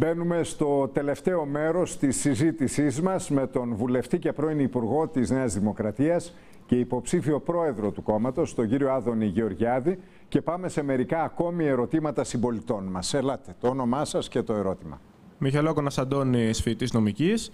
Μπαίνουμε στο τελευταίο μέρος της συζήτησής μας με τον βουλευτή και πρώην Υπουργό της Νέας Δημοκρατίας και υποψήφιο πρόεδρο του κόμματος, τον κύριο Άδωνη Γεωργιάδη και πάμε σε μερικά ακόμη ερωτήματα συμπολιτών μας. Ελάτε, το όνομά σας και το ερώτημα. Μιχαλόκονας Αντώνης, φοιτητής νομικής.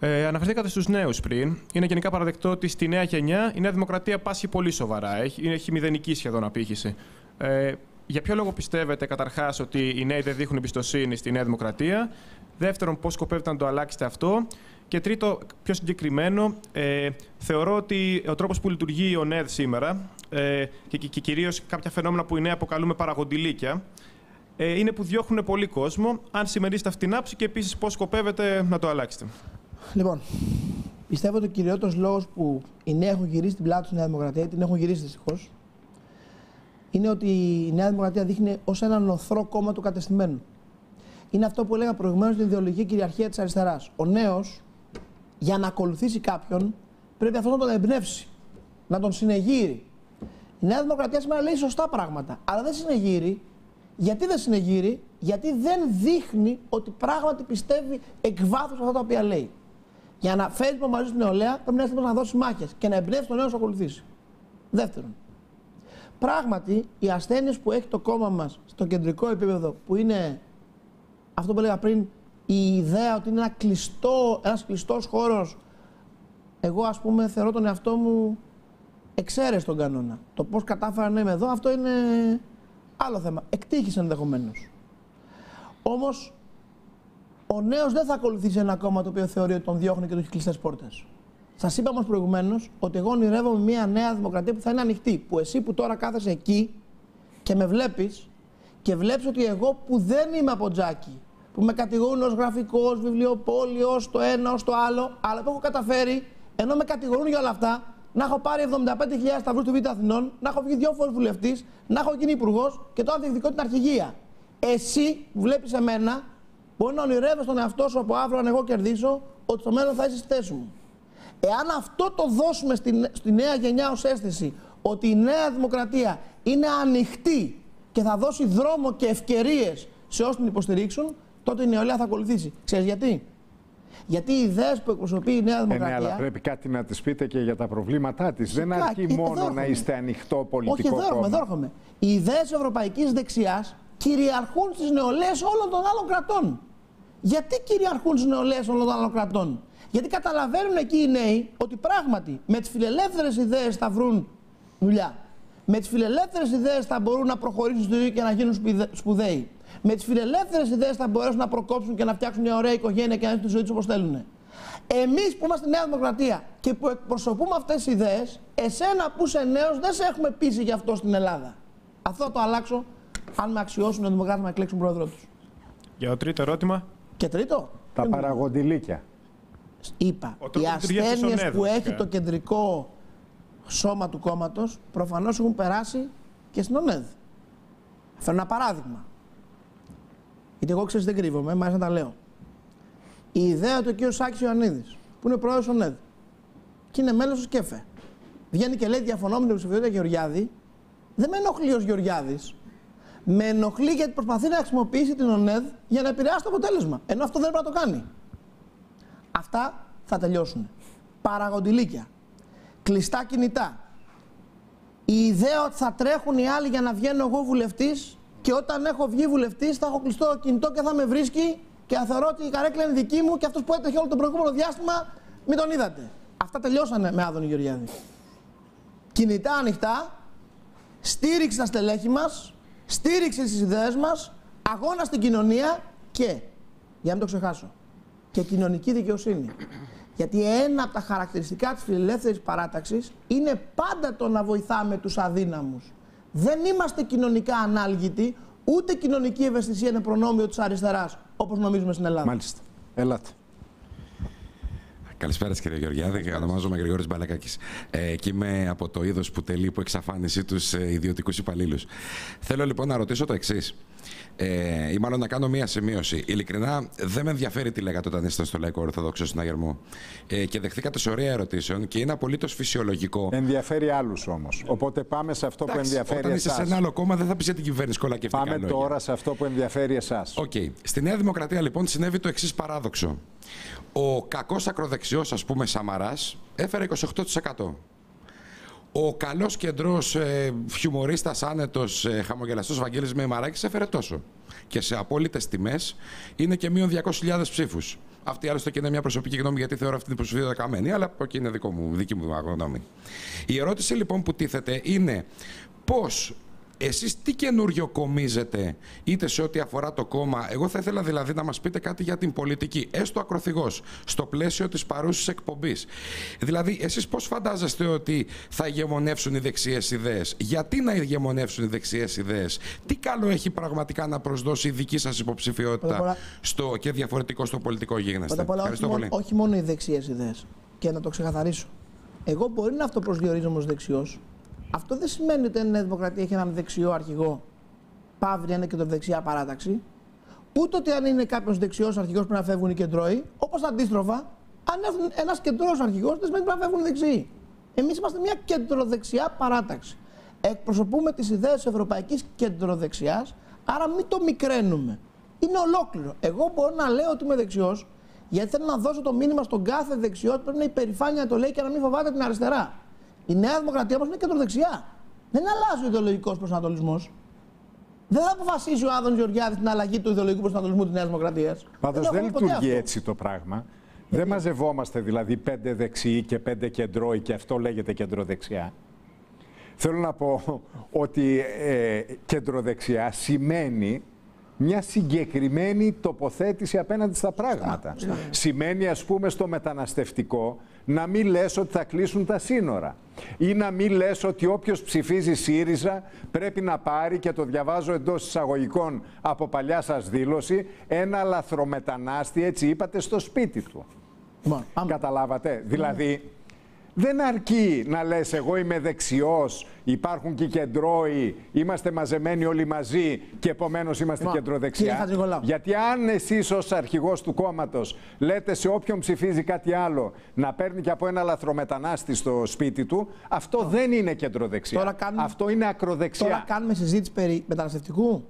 Ε, αναφερθήκατε στους νέους πριν. Είναι γενικά παραδεκτό ότι στη νέα γενιά η Νέα Δημοκρατία πάσχει πολύ σοβαρά. Έχει, έχει μηδενική σχεδόν απήχηση. Ε, για ποιο λόγο πιστεύετε καταρχάς ότι οι νέοι δεν δείχνουν εμπιστοσύνη στη Νέα Δημοκρατία; Δεύτερον, πώς σκοπεύετε να το αλλάξετε αυτό; Και τρίτο, πιο συγκεκριμένο, ε, θεωρώ ότι ο τρόπος που λειτουργεί ο ΝΕΔ σήμερα ε, και, και, και κυρίως κάποια φαινόμενα που οι νέοι αποκαλούμε παραγοντιλίκια, ε, είναι που διώχνουν πολύ κόσμο. Αν συμμερίζετε αυτήν την άψη και επίσης πώς σκοπεύετε να το αλλάξετε. Λοιπόν, πιστεύω ότι ο κυριότερος λόγος που οι νέοι έχουν γυρίσει την πλάτη στη Νέα Δημοκρατία, την έχουν γυρίσει δυστυχώς, είναι ότι η Νέα Δημοκρατία δείχνει ως ένα νοθρό κόμμα του κατεστημένου. Είναι αυτό που έλεγα προηγουμένως την ιδεολογική κυριαρχία της αριστεράς. Ο νέος, για να ακολουθήσει κάποιον, πρέπει αυτό να τον εμπνεύσει, να τον συνεγείρει. Η Νέα Δημοκρατία σήμερα λέει σωστά πράγματα, αλλά δεν συνεγείρει. Γιατί δεν συνεγείρει, γιατί δεν δείχνει ότι πράγματι πιστεύει εκ βάθους αυτά τα οποία λέει. Για να φέρει το μαζί στην νεολαία, πρέπει να έρθει να δώσει μάχες και να εμπνεύσει τον νέο να ακολουθήσει. Δεύτερον, πράγματι οι ασθένειες που έχει το κόμμα μας στο κεντρικό επίπεδο, που είναι αυτό που έλεγα πριν, η ιδέα ότι είναι ένα κλειστό, ένας κλειστός χώρος, εγώ ας πούμε θεωρώ τον εαυτό μου εξαίρεση τον κανόνα. Το πώς κατάφερα να είμαι εδώ, αυτό είναι άλλο θέμα. Εκτύχησε ενδεχομένως. Όμως ο νέος δεν θα ακολουθήσει ένα κόμμα το οποίο θεωρεί ότι τον διώχνει και του έχει κλειστές πόρτες. Σας είπα όμως προηγουμένως ότι εγώ ονειρεύομαι μια νέα δημοκρατία που θα είναι ανοιχτή. Που εσύ που τώρα κάθεσαι εκεί και με βλέπεις και βλέπεις ότι εγώ που δεν είμαι από τζάκι, που με κατηγορούν ως γραφικός, βιβλιοπόλιος, το ένα ως το άλλο, αλλά το έχω καταφέρει, ενώ με κατηγορούν για όλα αυτά, να έχω πάρει 75.000 σταυρούς του Β' Αθηνών, να έχω βγει δύο φορές βουλευτής, να έχω γίνει υπουργός και τώρα διεκδικώ την αρχηγία. Εσύ που βλέπεις εμένα, Μπορεί να ονειρεύει τον εαυτό σου από αύριο, αν εγώ κερδίσω, ότι στο μέλλον θα είσαι στη θέση μου. Εάν αυτό το δώσουμε στη, στη νέα γενιά ως αίσθηση ότι η νέα δημοκρατία είναι ανοιχτή και θα δώσει δρόμο και ευκαιρίες σε όσοι την υποστηρίξουν, τότε η νεολαία θα ακολουθήσει. Ξέρεις γιατί; Γιατί οι ιδέες που εκπροσωπεί η Νέα Δημοκρατία. Ε, ναι, αλλά πρέπει κάτι να τη πείτε και για τα προβλήματά της. Δεν αρκεί μόνο να είστε ανοιχτό πολιτικό Όχι, εδώ έρχομαι. Οι ιδέες ευρωπαϊκής δεξιάς κυριαρχούν στις νεολαίες όλων των άλλων κρατών. Γιατί κυριαρχούν στις νεολαίες όλων των άλλων κρατών; Γιατί καταλαβαίνουν εκεί οι νέοι ότι πράγματι με τις φιλελεύθερες ιδέες θα βρουν δουλειά. Με τις φιλελεύθερες ιδέες θα μπορούν να προχωρήσουν στη ζωή και να γίνουν σπουδαίοι. Με τις φιλελεύθερες ιδέες θα μπορέσουν να προκόψουν και να φτιάξουν μια ωραία οικογένεια και να ζήσουν τη ζωή τους όπως θέλουν. Εμείς που είμαστε Νέα Δημοκρατία και που εκπροσωπούμε αυτές τις ιδέες, εσένα που είσαι νέος, δεν σε έχουμε πείσει γι' αυτό στην Ελλάδα. Αυτό θα το αλλάξω αν με αξιώσουν οι Δημοκράτες να εκλέξουν πρόεδρό τους. Για το τρίτο ερώτημα. Και τρίτο; Τα παραγοντιλίκια. Είπα, οι ασθένειες που έχει το κεντρικό σώμα του κόμματος προφανώς έχουν περάσει και στην ΟΝΕΔ. Φέρνω ένα παράδειγμα. Γιατί εγώ ξέρω δεν κρύβομαι, μάλιστα να τα λέω. Η ιδέα του κ. Σάκης Ιωαννίδης, που είναι πρόεδρος ΟΝΕΔ και είναι μέλος του ΣΚΕΦΕ, βγαίνει και λέει διαφωνώ με την ψηφιότητα Γεωργιάδη, δεν με ενοχλεί ως Γεωργιάδης, με ενοχλεί γιατί προσπαθεί να χρησιμοποιήσει την ΟΝΕΔ για να επηρεάσει το αποτέλεσμα. Ενώ αυτό δεν πρέπει να το κάνει. Αυτά θα τελειώσουν. Παραγοντιλίκια. Κλειστά κινητά. Η ιδέα ότι θα τρέχουν οι άλλοι για να βγαίνω εγώ βουλευτής και όταν έχω βγει βουλευτής θα έχω κλειστό το κινητό και θα με βρίσκει και θα θεωρώ ότι η καρέκλα είναι δική μου και αυτός που έτρεχε όλο το προηγούμενο διάστημα μην τον είδατε. Αυτά τελειώσανε με Άδωνη Γεωργιάδη. Κινητά ανοιχτά, στήριξη στα στελέχη μας, στήριξη στις ιδέες μας, αγώνα στην κοινωνία και, για να μην το ξεχάσω, και κοινωνική δικαιοσύνη. Γιατί ένα από τα χαρακτηριστικά της φιλελεύθερης παράταξης είναι πάντα το να βοηθάμε τους αδύναμους. Δεν είμαστε κοινωνικά ανάλγητοι, ούτε κοινωνική ευαισθησία είναι προνόμιο της αριστεράς, όπως νομίζουμε στην Ελλάδα. Μάλιστα. Ελάτε. Καλησπέρα κύριε Γεωργιάδη. Ονομάζομαι Γρηγόρης Μπαλακάκης. Ε, και είμαι από το είδος που τελεί υπό εξαφάνιση τους ε, ιδιωτικούς υπαλλήλους. Θέλω λοιπόν να ρωτήσω το εξής. Ε, ή μάλλον να κάνω μία σημείωση. Ειλικρινά, δεν με ενδιαφέρει τι λέγατε όταν είστε στο Λαϊκό Ορθόδοξο Συναγερμό. Ε, και δεχθήκατε σωρία ερωτήσεων και είναι απολύτως φυσιολογικό. Ενδιαφέρει άλλους όμως. Οπότε πάμε σε αυτό Εντάξει, που ενδιαφέρει Όταν εσάς. είσαι σε ένα άλλο κόμμα, δεν θα πει για την κυβέρνηση κολακευτικά Πάμε λόγια. τώρα σε αυτό που ενδιαφέρει εσάς. Οκ. Στη Νέα Δημοκρατία λοιπόν συνέβη το εξής παράδοξο. Ο κακός ακροδεξιός, ας πούμε, Σαμαράς έφερε 28%. Ο καλός κεντρώος ε, χιουμορίστας, άνετος, ε, χαμογελαστός Βαγγέλης Μεϊμαράκης έφερε τόσο. Και σε απόλυτες τιμές είναι και μείον 200.000 ψήφους. Αυτή άλλωστε και είναι μια προσωπική γνώμη γιατί θεωρώ αυτή την προσωπική καμένη, αλλά εκεί είναι δικό μου, δική μου γνώμη. Η ερώτηση λοιπόν που τίθεται είναι πώς εσείς τι καινούριο κομίζετε, είτε σε ό,τι αφορά το κόμμα; Εγώ θα ήθελα δηλαδή να μας πείτε κάτι για την πολιτική, έστω ακροθυγός, στο πλαίσιο της παρούσης εκπομπής. Δηλαδή, εσείς πώς φαντάζεστε ότι θα ηγεμονεύσουν οι δεξιές ιδέες, γιατί να ηγεμονεύσουν οι δεξιές ιδέες, τι καλό έχει πραγματικά να προσδώσει η δική σας Πρώτα απ' υποψηφιότητα όλα- στο, και διαφορετικό στο πολιτικό γίγνεσθε; Πρώτα απ' όλα, όχι Ευχαριστώ μόνο, πολύ. όχι μόνο οι δεξιές ιδέες. Και να το ξεκαθαρίσω. Εγώ μπορεί να αυτοπροσδιορίζομαι ως δεξιός. Αυτό δεν σημαίνει ότι η Νέα Δημοκρατία έχει έναν δεξιό αρχηγό, παύρη ένα κεντροδεξιά παράταξη. Ούτε ότι αν είναι κάποιος δεξιός αρχηγός πρέπει να φεύγουν οι κεντρώοι. Όπως αντίστροφα, αν έρθουν ένας κεντρός αρχηγός, δεν σημαίνει πρέπει να φεύγουν οι δεξιοί. Εμείς είμαστε μια κεντροδεξιά παράταξη. Εκπροσωπούμε τις ιδέες της ευρωπαϊκής κεντροδεξιάς, άρα μην το μικραίνουμε. Είναι ολόκληρο. Εγώ μπορώ να λέω ότι είμαι δεξιός, γιατί θέλω να δώσω το μήνυμα στον κάθε δεξιό ότι πρέπει να υπερηφάνεια να το λέει και να μην φοβάται την αριστερά. Η Νέα Δημοκρατία όμω είναι κεντροδεξιά. Δεν αλλάζει ο ιδεολογικός προσανατολισμός. Δεν θα αποφασίσει ο Άδων Γεωργιάδης την αλλαγή του ιδεολογικού προσανατολισμού της Νέας Δημοκρατίας. Πάντως δεν λειτουργεί έτσι το πράγμα. Δεν μαζευόμαστε δηλαδή πέντε δεξιοί και πέντε κεντρώοι και αυτό λέγεται κεντροδεξιά. Θέλω να πω ότι ε, κεντροδεξιά σημαίνει μια συγκεκριμένη τοποθέτηση απέναντι στα πράγματα. Σημαίνει ας πούμε στο μεταναστευτικό να μην λες ότι θα κλείσουν τα σύνορα ή να μην λες ότι όποιος ψηφίζει ΣΥΡΙΖΑ πρέπει να πάρει και το διαβάζω εντός εισαγωγικών από παλιά σας δήλωση ένα λαθρομετανάστη έτσι είπατε στο σπίτι του. Λοιπόν, πάμε. Καταλάβατε; Δηλαδή, δεν αρκεί να λες εγώ είμαι δεξιός, υπάρχουν και κεντρώοι, είμαστε μαζεμένοι όλοι μαζί και επομένως είμαστε Μα, κύριε κεντροδεξιά. Χατζηγολάου. Γιατί αν εσείς ως αρχηγός του κόμματος λέτε σε όποιον ψηφίζει κάτι άλλο να παίρνει και από ένα λαθρομετανάστη στο σπίτι του, αυτό δεν είναι κεντροδεξιά. Τώρα κάνουμε- Αυτό είναι ακροδεξιά. Τώρα κάνουμε συζήτηση περί μεταναστευτικού.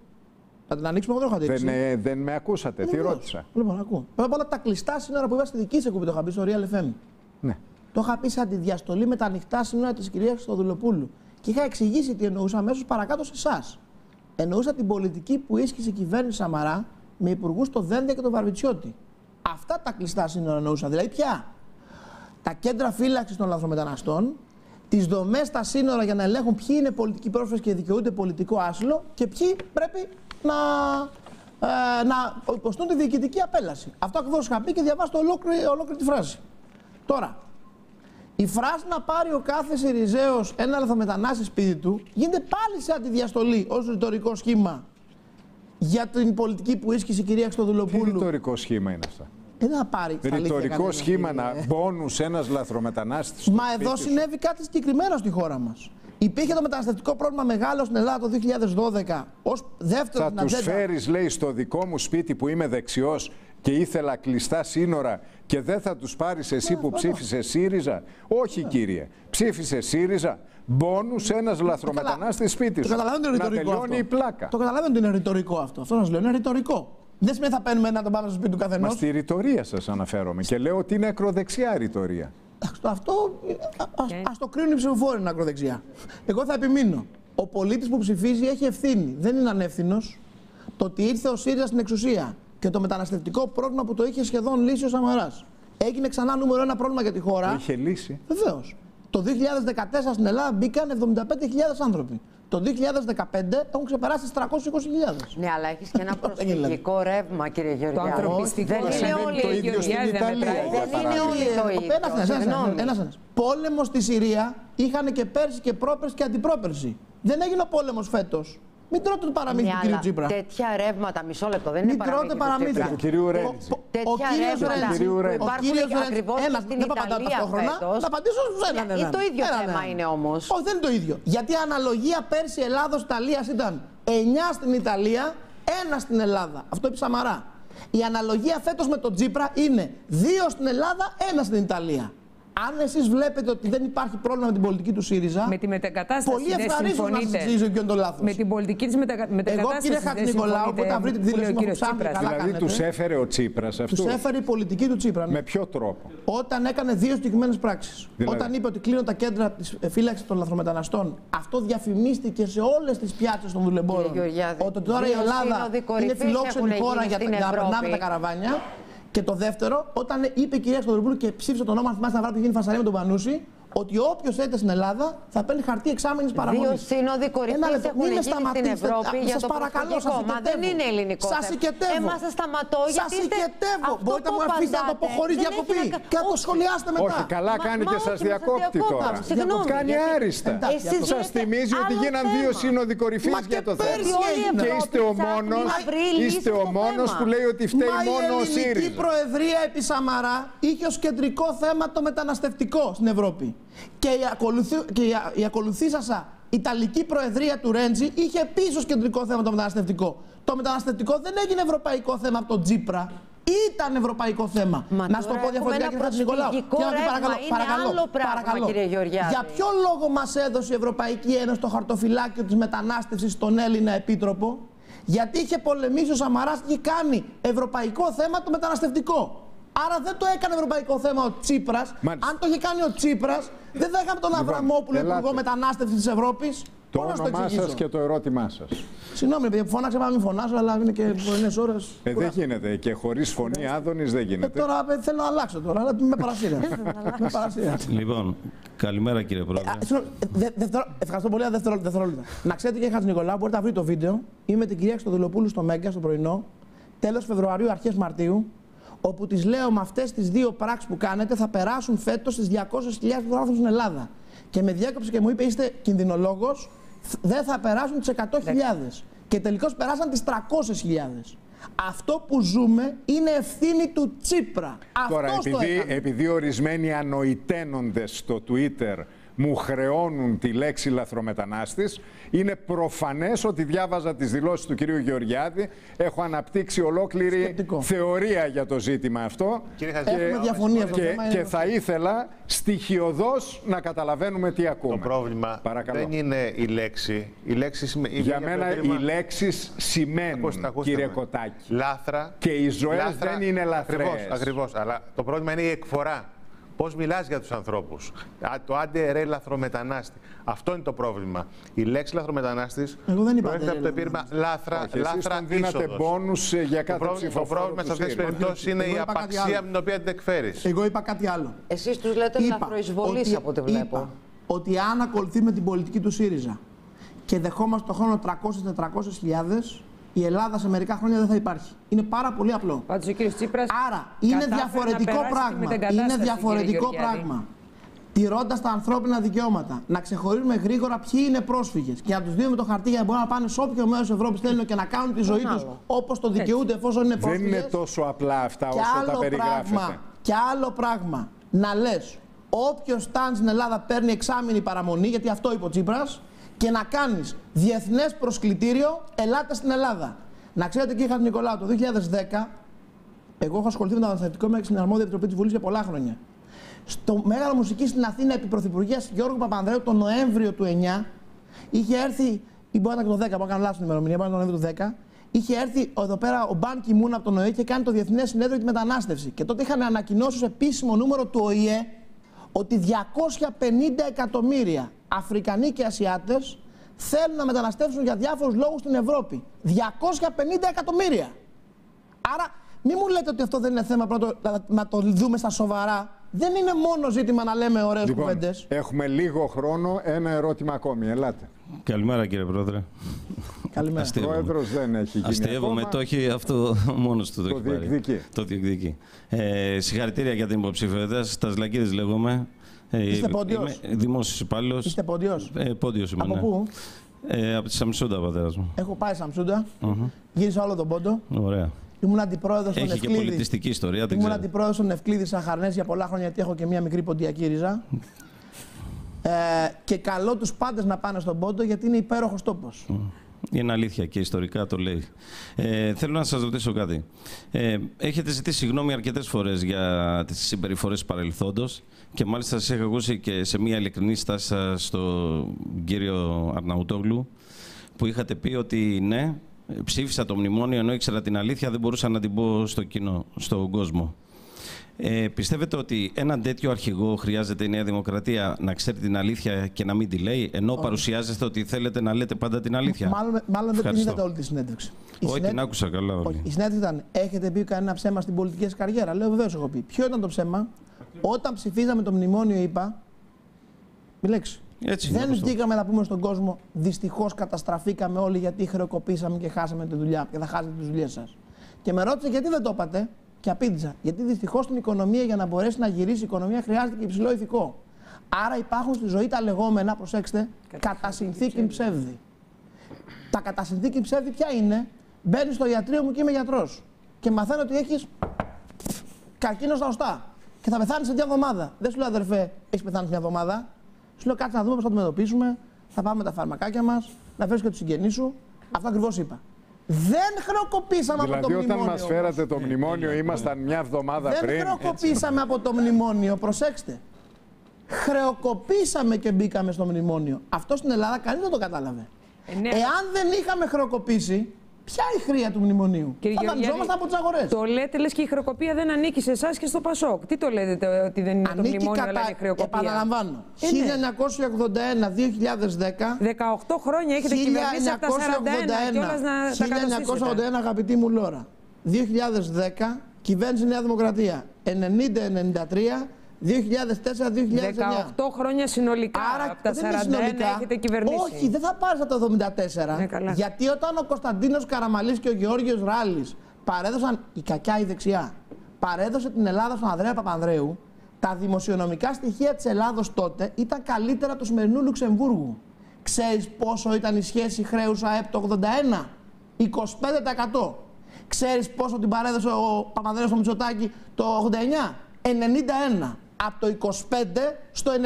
Θα την ανοίξουμε, εγώ δεν έχω δεν, αντίρρηση. ε, δεν με ακούσατε, τι Βεβαίως. ρώτησα. Λοιπόν, ακούω. Πρώτα απ' όλα τα κλειστά σύνορα που είπα στη δική σας εκπομπή, το είχα πει στο Real FM. Ναι. Το είχα πει σαν τη διαστολή με τα ανοιχτά σύνορα της κυρίας Χρυστοδουλοπούλου. Και είχα εξηγήσει τι εννοούσα αμέσως παρακάτω σε εσάς. Εννοούσα την πολιτική που ίσχυσε η κυβέρνηση Σαμαρά με υπουργούς το Δένδια και τον Βαρβιτσιώτη. Αυτά τα κλειστά σύνορα εννοούσα. Δηλαδή πια τα κέντρα φύλαξης των λαθρομεταναστών, τις δομές στα σύνορα για να ελέγχουν ποιοι είναι πολιτικοί πρόσφυγες και δικαιούνται πολιτικό άσυλο και ποιοι πρέπει να, ε, να υποστούν τη διοικητική απέλαση. Αυτό ακριβώς είχα πει και διαβάστε ολόκληρη, ολόκληρη τη φράση. Τώρα, η φράση να πάρει ο κάθε Σιριζέος ένα λαθρομετανάστη σπίτι του γίνεται πάλι σε αντιδιαστολή ως ρητορικό σχήμα για την πολιτική που ίσχυσε η κυρία Τι Χρυστοδουλοπούλου. ρητορικό σχήμα είναι αυτό; Δεν θα πάρει στα αλήθεια Ρητορικό κανένας, σχήμα κύριε. να μπόνους ένας λαθρομετανάστης. στο Μα σπίτι εδώ σου. συνέβη κάτι συγκεκριμένο στη χώρα μας. Υπήρχε το μεταναστευτικό πρόβλημα μεγάλο στην Ελλάδα το 2012 ως δεύτερο Θα στην τους ατζέντα. φέρεις, λέει, στο δικό μου σπίτι που είμαι δεξιός και ήθελα κλειστά σύνορα και δεν θα τους πάρεις εσύ που ασφαλώς. ψήφισε ΣΥΡΙΖΑ. Όχι, κύριε. Ψήφισε ΣΥΡΙΖΑ. Μπόνους ένας λαθρομετανάστης σπίτι Το σου. καταλαβαίνω Να ότι είναι ρητορικό. τελειώνει αυτό. η πλάκα. Το καταλαβαίνω ότι είναι ρητορικό αυτό. Αυτό σα λέω. Είναι ρητορικό. Δεν σημαίνει θα παίρνουμε ένα να τον πάμε στο σπίτι του καθενός. Μα στη ρητορία σας αναφέρομαι και λέω ότι είναι ακροδεξιά ρητορία. Αυτό α ας το κρίνουν οι ψηφοφόροι είναι ακροδεξιά. Εγώ θα επιμείνω. Ο πολίτης που ψηφίζει έχει ευθύνη. Δεν είναι ανεύθυνος. Το ότι ήρθε ο ΣΥΡΙΖΑ στην εξουσία και το μεταναστευτικό πρόβλημα που το είχε σχεδόν λύσει ο Σαμαράς. Έγινε ξανά νούμερο ένα πρόβλημα για τη χώρα. Το είχε λύσει. Βεβαίως. Το 2014 στην Ελλάδα μπήκαν 75.000 άνθρωποι. Το 2015 έχουν ξεπεράσει τι 320.000. Ναι, αλλά έχεις και ένα δεν είναι προσφυγικό ρεύμα, κύριε Γεωργιάδη. ανθρωπιστικό Δεν είναι συμβαίνει όλοι το οι ίδιο στην Γεωργιάδη, δεν Ιταλία. μετράει. για Δεν είναι παράδειγμα. όλοι το ίδιο. Ένας, ένας, ένας, Συγγνώμη. ένας, ένας. Πόλεμο στη Συρία είχαν και πέρσι και πρόπερσι και αντιπρόπερσι. Δεν έγινε ο πόλεμος φέτος. Μην τρώτε το παραμύθι Ναι, του κύριου αλλά Τσίπρα. Τέτοια ρεύματα, μισό λεπτό, δεν είναι Μην τρώτε παραμύθια. Του κυρίου Ο- Ρέντζη. ο- Ο Τέτοια κύριος ρεύματα Ρέντζη. Κυρίου Ρέντζη. Ο υπάρχουν κύριος και Ρέντζη. ακριβώς Ένα, στην δεν θα απαντάω Ιταλία ταυτόχρονα. φέτος. Θα απαντήσω στους έναν. Ε, έναν. το ίδιο Έναν, θέμα έναν. είναι όμως. Όχι, δεν είναι το ίδιο. Γιατί η αναλογία πέρσι Ελλάδος-Ιταλίας ήταν 9 στην Ιταλία, 1 στην Ελλάδα. Αυτό είπε Σαμαρά. Η αναλογία φέτος με τον Τζίπρα είναι 2 στην Ελλάδα, 1 στην Ιταλία. Αν εσείς βλέπετε ότι δεν υπάρχει πρόβλημα με την πολιτική του ΣΥΡΙΖΑ, Με τη μετακατάσταση πολύ δεν ευχαρίστω να σα συμφωνείτε. συζητήσω ποιο είναι το λάθος. Με την πολιτική της μετακα... Εγώ μετακατάσταση κύριε δεν Χατζηνικολάου, συμφωνείτε, που θα βρείτε τη που λέει δήλωση ο μου κύριος ψάχνει Τσίπρας. καλά Δηλαδή κάνετε. τους έφερε ο Τσίπρας αυτούς; Τους έφερε η πολιτική του Τσίπρα. ναι. Με ποιο τρόπο; Όταν έκανε δύο συγκεκριμένες πράξεις. Δηλαδή; Όταν είπε ότι κλείνουν τα κέντρα της φύλαξης των λαθρομεταναστών, αυτό διαφημίστηκε σε όλες τις πιάτσες των δουλεμπόρων. Κύριε Γεωργιάδη, Ότι τώρα η δύο Ελλάδα σύνοδοι είναι κορυφής φιλόξενη έχουν χώρα γίνει για, στην για να περνάμε Ευρώπη. τα καραβάνια. Και το δεύτερο, όταν είπε η κυρία Στοδροπούλου και ψήφισε το όνομα, αν θυμάστε να βράδυ που γίνει φασαρία με τον Πανούση, ότι όποιος έρχεται στην Ελλάδα θα παίρνει χαρτί εξάμενη παραμονής. Δύο σύνοδοι κορυφής έχουν γίνει στην Ευρώπη για το παρακαλώ, σας προσφυγικό. Μα δεν οικετεύω. είναι ελληνικό Σας θέμα. οικετεύω. Εμάς σας σταματώ Σας γιατί είστε- οικετεύω. αυτό Μπορείτε να που μου αφήσετε να το πω απαντάτε χωρί δεν έχει διακοπή να κα- και να το Όχι. σχολιάσετε μετά. Όχι, καλά Μα- κάνει μα και όχι, σας να σας διακόπτει διακόπτω. τώρα. Συγγνώμη, Κάνει γιατί- άριστα. Εσείς Σας λέτε θυμίζει ότι άλλο γίναν θέμα. δύο σύνοδοι κορυφής Μα για και το πέρσι θέμα. έγινε. Και Ευρώπη είστε ο ψάχνει μόνο να βρει λύση είστε ο στο μόνος θέμα. που λέει ότι φταίει Μα μόνο ο η ελληνική ΣΥΡΙΖΑ. προεδρία επί Σαμαρά είχε ως κεντρικό θέμα το μεταναστευτικό στην Ευρώπη. Και η, ακολουθή, και η, η ακολουθήσασα Ιταλική προεδρία του Ρέντζι είχε επίσης ως κεντρικό θέμα το μεταναστευτικό. Το μεταναστευτικό δεν έγινε ευρωπαϊκό θέμα από τον Τζίπρα. Ήταν ευρωπαϊκό θέμα. Μα να σου το τώρα πω έχουμε διαφορετικά, ένα κύριε Χατζηνικολάου. προσφυγικό Και να δει, ρεύμα. παρακαλώ, Είναι παρακαλώ, άλλο πράγμα, παρακαλώ. κύριε Γεωργιάδη. Για ποιο λόγο μας έδωσε η Ευρωπαϊκή Ένωση το χαρτοφυλάκιο της μετανάστευσης στον Έλληνα Επίτροπο, Γιατί είχε πολεμήσει ο Σαμαράς και είχε κάνει ευρωπαϊκό θέμα το μεταναστευτικό. Άρα δεν το έκανε ευρωπαϊκό θέμα ο Τσίπρας. Μάλιστα. Αν το είχε κάνει ο Τσίπρας, δεν θα είχαμε τον Λοιπόν, Αβραμόπουλο ελάτε. Υπουργό Μετανάστευσης της Ευρώπης. Το όνομά σας και το ερώτημά σας. Συγγνώμη, επειδή φώναξα, να μην φωνάζω, αλλά είναι και πρωινέ ώρες. Ε, δεν γίνεται. Και χωρίς φωνή Άδωνης δεν Ε, γίνεται. τώρα ε, θέλω να αλλάξω τώρα, αλλά με παρασύρε. με παρασύρε. Λοιπόν, καλημέρα κύριε Πρόεδρε. Α, συγγνώμη, ε, δε- δευτερο- Ευχαριστώ πολύ, αλλά δευτερόλεπτα. δευτερόλεπτα. Να ξέρετε, κύριε Χατζηνικολάου, μπορείτε να βρείτε το βίντεο. Είμαι με την κυρία Χρυστοδουλοπούλου στο Μέγκα στο πρωινό, τέλος Φεβρουαρίου, αρχές Μαρτίου, όπου τη λέω με αυτές τις δύο πράξεις που κάνετε θα περάσουν φέτος τις 200.000 άνθρωπου στην Ελλάδα. Και με διέκοψε και μου είπε: Είστε κινδυνολόγος, δεν θα περάσουν τις 100.000. Και τελικώς περάσαν τις 300.000. Αυτό που ζούμε είναι ευθύνη του Τσίπρα. Τώρα, Αυτός το επειδή, έκανε. επειδή ορισμένοι ανοηταίνοντες στο Twitter μου χρεώνουν τη λέξη λαθρομετανάστης, είναι προφανές ότι διάβαζα τις δηλώσεις του κυρίου Γεωργιάδη, έχω αναπτύξει ολόκληρη Σκεπτικό. θεωρία για το ζήτημα αυτό Κύριε Χατζη- Έχουμε διαφωνία στο και, θέμα. είναι και θα ήθελα στοιχειοδός να καταλαβαίνουμε τι ακούμε. Το πρόβλημα Παρακαλώ. δεν είναι η λέξη. Η λέξη σημα- η Για ίδια μένα πρόβλημα- οι λέξεις σημαίνουν, Ακούστε, ακούστε κύριε με. Κοτάκη. Λάθρα. Και οι ζωές δεν είναι λαθρέες. Ακριβώς, ακριβώς. Αλλά το πρόβλημα είναι η εκφορά. Πώς μιλάς για τους ανθρώπους; Το άντε ρε λαθρομετανάστη. Αυτό είναι το πρόβλημα. Η λέξη λαθρομετανάστης Εγώ δεν είπα προέρχεται άντε, από το ρε, επιχείρημα λάθρα, Όχι, εσείς λάθρα τον δίνατε είσοδος. μπόνους ε, για Το κάθε πρόβλημα, το ψηφοφόρο πρόβλημα του σε αυτές τις ΣΥΡΙΖΑ. περιπτώσει είναι Εγώ η είπα κάτι απαξία άλλο. με την οποία την εκφέρεις. Εγώ είπα κάτι άλλο. Εσείς τους λέτε Είπα λαθροεισβολείς από ό,τι βλέπω. είπα ότι αν ακολουθούμε την πολιτική του ΣΥΡΙΖΑ και δεχόμαστε το χρόνο 300-400 χιλιάδες, η Ελλάδα σε μερικά χρόνια δεν θα υπάρχει. Είναι πάρα πολύ απλό. Πάντως ο κύριος Τσίπρας Άρα είναι κατάφερε να διαφορετικό περάσει τη πράγμα. μετεγκατάσταση, Είναι κύριε διαφορετικό Γεωργιάδη. πράγμα. Τηρώντας τα ανθρώπινα δικαιώματα, να ξεχωρίζουμε γρήγορα ποιοι είναι πρόσφυγες και να τους δίνουμε το χαρτί για να μπορούν να πάνε σε όποιο μέρος της Ευρώπης θέλουν και να κάνουν τη ζωή τους άλλο. όπως το δικαιούνται εφόσον είναι Δεν πρόσφυγες. είναι τόσο απλά αυτά Και όσο τα άλλο, περιγράφετε. πράγμα, και άλλο πράγμα να λες, όποιος φτάνει στην Ελλάδα παίρνει εξάμεινη παραμονή, γιατί αυτό είπε ο Τσίπρας, και να κάνεις διεθνές προσκλητήριο, ελάτε στην Ελλάδα. Να ξέρετε, κύριε Νικολάου, το 2010, εγώ έχω ασχοληθεί με το αναθετικό μέχρι στην αρμόδια επιτροπή της Βουλής για πολλά χρόνια. Στο Μέγαρο Μουσικής στην Αθήνα, επί Πρωθυπουργίας Γιώργου Παπανδρέου, τον Νοέμβριο του 9, είχε έρθει, ή μπορεί να ήταν το 10, μπορεί να κάνω λάθος την ημερομηνία, μπορεί να ήταν τον Νοέμβριο του 10, είχε έρθει εδώ πέρα ο Μπαν Κιμούν από τον ΟΗΕ και κάνει το Διεθνές Συνέδριο για τη Μετανάστευση. Και τότε είχαν ανακοινώσει ως επίσημο νούμερο του ΟΗΕ ότι 250 εκατομμύρια Αφρικανοί και Ασιάτες θέλουν να μεταναστεύσουν για διάφορους λόγους στην Ευρώπη. 250 εκατομμύρια. Άρα μην μου λέτε ότι αυτό δεν είναι θέμα πρώτο να, να το δούμε στα σοβαρά. Δεν είναι μόνο ζήτημα να λέμε ωραίες Λοιπόν, κουβέντες. έχουμε λίγο χρόνο. Ένα ερώτημα ακόμη. Ελάτε. Καλημέρα κύριε Πρόεδρε. Καλημέρα. Αστείευομαι. Πρόεδρος δεν έχει γίνει Αστείευομαι, ακόμα. το έχει αυτό μόνος του το, Το έχει πάρει. διεκδικεί. Το διεκδικεί. Ε, συγχαρητήρια για την υποψηφιότητα. Στα Λακίδης λέγομαι. Ε, Είστε πόντιος; Είμαι δημόσιος υπάλληλος. Είστε πόντιος; Ε, πόντιος είμαι, Από ναι. πού; Ε, από τη Σαμσούντα, πατέρας μου. Έχω πάει Σαμσούντα. Γύρισα όλο τον πόντο. Ωραία. Ήμουν αντιπρόεδρος των Έχει και Ευκλήδη. πολιτιστική ιστορία, δεν Ήμουν ξέρω. αντιπρόεδρος των Ευκλήδη Σαχαρνέ για πολλά χρόνια γιατί έχω και μια μικρή ποντιακή ρίζα. Ε, και καλό τους πάντες να πάνε στον πόντο γιατί είναι υπέροχος τόπος. Είναι αλήθεια και ιστορικά το λέει. Ε, θέλω να σας ρωτήσω κάτι. Ε, έχετε ζητήσει συγγνώμη αρκετές φορές για τις συμπεριφορές παρελθόντος και μάλιστα σας είχα ακούσει και σε μια ειλικρινή στάση σας στον κύριο Αρναουτόγλου που είχατε πει ότι ναι, ψήφισα το μνημόνιο ενώ ήξερα την αλήθεια, δεν μπορούσα να την πω στο κοινό, στον κόσμο. Ε, πιστεύετε ότι έναν τέτοιο αρχηγό χρειάζεται η Νέα Δημοκρατία να ξέρει την αλήθεια και να μην τη λέει, ενώ παρουσιάζεστε ότι θέλετε να λέτε πάντα την αλήθεια; Μάλλον, μάλλον δεν την Ευχαριστώ. είδατε όλη τη συνέντευξη. Η Όχι, συνέ- την άκουσα καλά. όλη. Όχι, η συνέντευξη ήταν: Έχετε πει κανένα ψέμα στην πολιτική σας καριέρα; Λέω βεβαίως έχω πει. Ποιο ήταν το ψέμα, όταν ψηφίζαμε το μνημόνιο, είπα. Μη λέξη. Έτσι είναι, Δεν όπως το- βγήκαμε να πούμε στον κόσμο, δυστυχώς καταστραφήκαμε όλοι γιατί χρεοκοπήσαμε και χάσαμε τη δουλειά και θα χάσετε τις δουλειές σας. Και με ρώτησε γιατί δεν το είπατε; Και απήντησα. Γιατί δυστυχώς στην οικονομία για να μπορέσει να γυρίσει η οικονομία χρειάζεται και υψηλό ηθικό. Άρα υπάρχουν στη ζωή τα λεγόμενα, προσέξτε, κατά συνθήκη ψεύδι. Τα κατά συνθήκη ψεύδι ποια είναι, μπαίνεις στο ιατρείο μου και είμαι γιατρός. Και μαθαίνω ότι έχεις καρκίνο στα οστά. Και θα πεθάνεις σε μια εβδομάδα. Δεν σου λέω αδερφέ, έχεις πεθάνει σε μια εβδομάδα. Σου λέω κάτσε να δούμε πώς θα το αντιμετωπίσουμε. Θα πάμε με τα φαρμακάκια μας, να φέρεις και τους συγγενείς σου. Αυτό ακριβώς είπα. Δεν χρεοκοπήσαμε από το Δηλαδή, όταν μνημόνιο. μας όμως. φέρατε το μνημόνιο, ήμασταν μια εβδομάδα Δεν πριν. χρεοκοπήσαμε από το μνημόνιο, προσέξτε. Χρεοκοπήσαμε και μπήκαμε στο μνημόνιο. Αυτό στην Ελλάδα κανείς δεν το κατάλαβε. Ε, ναι. Εάν δεν είχαμε χρεοκοπήσει, ποια η χρειά του μνημονίου; Κύριε θα Γεωργιάδη, δανειζόμασταν από τις αγορές. Το λέτε λες και η χρεοκοπία δεν ανήκει σε εσάς και στο Πασόκ. Τι το λέτε το- ότι δεν είναι το μνημόνιο, αλλά είναι χρεοκοπία; Επαναλαμβάνω. Ε, ναι. 1981-2010. 18 χρόνια έχετε κυβερνήσει από τα 41 και όλας να τα καταστήσετε. 1981, αγαπητή μου Λόρα. 2010, κυβέρνηση Νέα Δημοκρατία. 90-93, 2004-2009. 18 χρόνια συνολικά. από τα δεν είναι 41 συνολικά. έχετε κυβερνήσει. Όχι, δεν θα πάρεις από το 74. Ναι, καλά. γιατί όταν ο Κωνσταντίνος Καραμαλής και ο Γεώργιος Ράλης παρέδωσαν, η κακιά η δεξιά, παρέδωσε την Ελλάδα στον Ανδρέα Παπανδρέου, τα δημοσιονομικά στοιχεία της Ελλάδος τότε ήταν καλύτερα του σημερινού Λουξεμβούργου. Ξέρεις πόσο ήταν η σχέση χρέους ΑΕΠ το 81? 25%. Ξέρεις πόσο την παρέδωσε ο Παπανδρέος στο Μητσοτάκη το 89? 91. Από το 25 στο 91.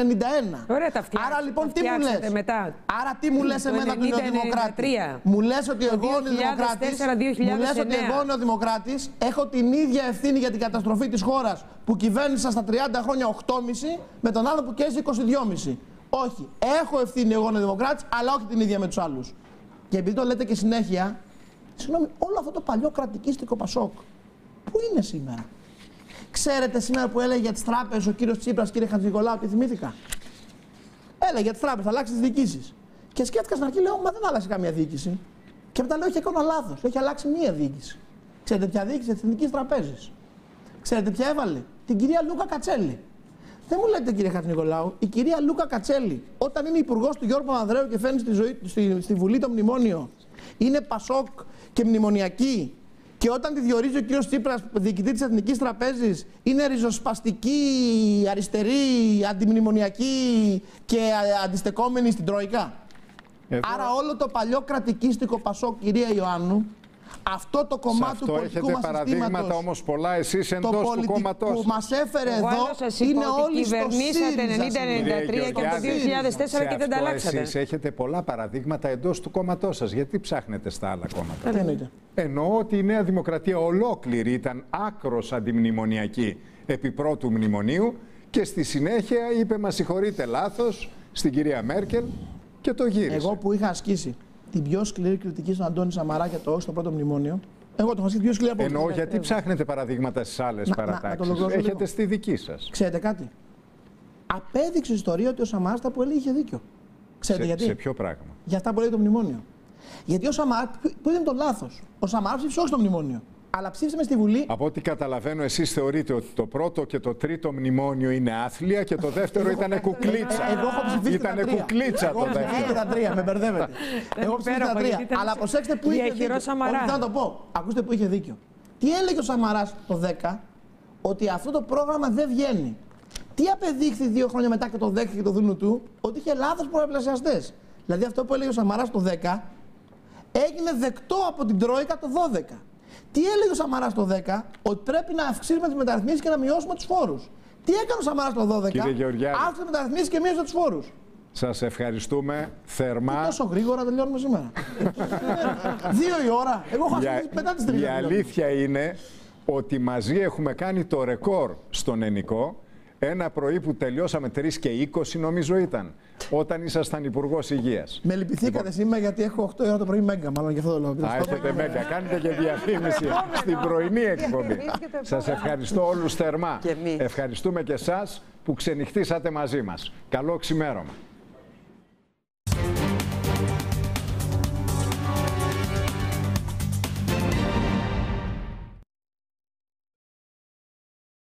Ωραία, τα φτιάξετε. Άρα λοιπόν τα τι μου φτιάξετε λες; μετά. Άρα τι μου λες Το εμένα που είναι ο 90-93. Δημοκράτης; Μου λες ότι Το εγώ ο Δημοκράτης, 2004-2009. μου λες ότι εγώ ο Δημοκράτης; Έχω την ίδια ευθύνη για την καταστροφή της χώρας που κυβέρνησα στα 30 χρόνια 8,5 με τον άλλο που κέρδισε 22,5. Όχι. Έχω ευθύνη εγώ ο Δημοκράτης, αλλά όχι την ίδια με τους άλλους. Και επειδή το λέτε και συνέχεια, συγγνώμη, όλο αυτό το παλιό κρατικίστικο Πασόκ, πού είναι σήμερα; Ξέρετε σήμερα που έλεγε για τις τράπεζες ο κύριος Τσίπρας, κύριε Χατζηγολάου, τι θυμήθηκα; Έλεγε για τις τράπεζες, θα αλλάξεις τις διοικήσεις. Και σκέφτηκα στην αρχή, λέω, Μα δεν άλλαξε καμία διοίκηση. Και μετά λέω, Έχει κάνω λάθος. Έχει αλλάξει μία διοίκηση. Ξέρετε ποια διοίκηση τη Εθνική Τραπέζη. Ξέρετε ποια έβαλε; Την κυρία Λούκα Κατσέλη. Δεν μου λέτε κύριε Χατζηνικολάου, η κυρία Λούκα Κατσέλη, όταν είναι υπουργός του Γιώργου Παπανδρέου και φέρνει στη, ζωή, στη, στη Βουλή το μνημόνιο, είναι Πασόκ και μνημονιακή. Και όταν τη διορίζει ο κύριος Τσίπρας, διοικητή της Εθνικής Τραπέζης, είναι ριζοσπαστική, αριστερή, αντιμνημονιακή και α, αντιστεκόμενη στην Τρόικα. Εδώ- Άρα όλο το παλιό κρατικίστικο Πασόκ, κυρία Ιωάννου, αυτό το Σε κομμάτι του αυτό πολιτικού έχετε μας παραδείγματα συστήματος, όμως πολλά εσείς το εντός του πολιτικό κόμματός που μας έφερε Εγώ εδώ άλλος σας είπα είναι ότι όλοι στο κυβερνήσατε ΣΥΡΙΖΑ 90-93 και από το 2004 και δεν τα αλλάξατε. Εσείς έχετε πολλά παραδείγματα εντός του κόμματός σας. Γιατί ψάχνετε στα άλλα κόμματα; Τι εννοείται. Εννοώ ότι η Νέα Δημοκρατία ολόκληρη ήταν άκρος αντιμνημονιακή επί πρώτου μνημονίου και στη συνέχεια είπε μα συγχωρείτε λάθος στην κυρία Μέρκελ και το γύρισε. Εγώ που είχα ασκήσει την πιο σκληρή κριτική στον Αντώνη Σαμαρά για το όχι στο πρώτο μνημόνιο, εγώ το είχα ασκήσει πιο σκληρή από Εννοώ όλους. γιατί ψάχνετε παραδείγματα στις άλλες Να- να- να το παρατάξεις. ολοκληρώσω Έχετε λίγο. στη δική σας. Ξέρετε κάτι; Απέδειξε η ιστορία ότι ο Σαμαράς τα που έλεγε είχε δίκιο. Ξέρετε Σε, γιατί; σε ποιο πράγμα; Για αυτά που λέει το μνημόνιο. Γιατί ο Σαμαρά, που είναι το λάθος; Ο Σαμαράς ψήφισε όχι στο μνημόνιο. Αλλά ψήφισε με στη Βουλή. Από ό,τι καταλαβαίνω, εσείς θεωρείτε ότι το πρώτο και το τρίτο μνημόνιο είναι άθλια και το δεύτερο ήταν κουκλίτσα. Ε, Εγώ έχω ψηφίσει και Ήταν τα τρία. κουκλίτσα Εγώ το έχω ψηφίσει και δεύτερο. τα τρία, με μπερδεύετε. Εγώ ψηφίσει και τα υπέροχο, τρία. γιατί ήταν Αλλά σε- προσέξτε που είχε διαχειρός δίκιο. Σαμαράς. Όχι, θα το πω. Ακούστε που είχε δίκιο. Τι έλεγε ο Σαμαράς το 10, ότι αυτό το πρόγραμμα δεν βγαίνει. Τι απεδείχθη δύο χρόνια μετά και το δέχτηκε και το δούνου του, ότι είχε λάθος προεπλασιαστές. Δηλαδή αυτό που έλεγε ο Σαμαράς το 10 έγινε δεκτό από την Τρόικα το 12. Τι έλεγε ο Σαμαράς το 10, ότι πρέπει να αυξήσουμε τις μεταρρυθμίσεις και να μειώσουμε τους φόρους. Τι έκανε ο Σαμαράς το 12, αύξησε μεταρρυθμίσεις και μείωσε τους φόρους. Σας ευχαριστούμε θερμά. Τι τόσο γρήγορα τελειώνουμε σήμερα; Δύο η ώρα. Εγώ έχω αρχίσει μετά τι τρει. Η αλήθεια είναι ότι μαζί έχουμε κάνει το ρεκόρ στον Ενικό. Ένα πρωί που τελειώσαμε 3 και 20 νομίζω ήταν, όταν ήσασταν Υπουργός Υγείας. Με λυπηθήκατε λοιπόν... σήμερα γιατί έχω 8 ώρα το πρωί μέγκα, μάλλον γι' αυτό το λόγο. Α, έχετε μέγκα. Κάνετε και διαφήμιση στην πρωινή εκπομπή. Σας ευχαριστώ όλους θερμά. Ευχαριστούμε και εσάς που ξενυχτήσατε μαζί μας. Καλό ξημέρωμα.